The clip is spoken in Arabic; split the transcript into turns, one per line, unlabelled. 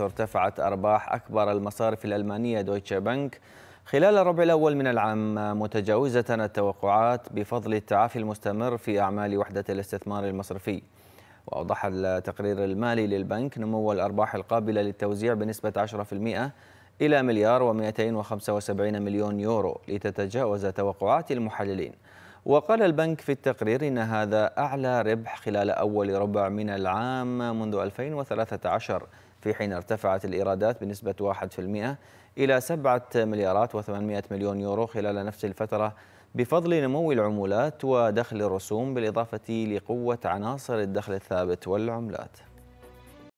ارتفعت أرباح أكبر المصارف الألمانية دويتشه بنك خلال الربع الأول من العام متجاوزة التوقعات بفضل التعافي المستمر في أعمال وحدة الاستثمار المصرفي. وأوضح التقرير المالي للبنك نمو الأرباح القابلة للتوزيع بنسبة 10% إلى مليار و275 مليون يورو لتتجاوز توقعات المحللين. وقال البنك في التقرير إن هذا أعلى ربح خلال أول ربع من العام منذ 2013 في حين ارتفعت الإيرادات بنسبة 1% إلى 7 مليارات و800 مليون يورو خلال نفس الفترة بفضل نمو العمولات ودخل الرسوم بالإضافة لقوة عناصر الدخل الثابت والعملات.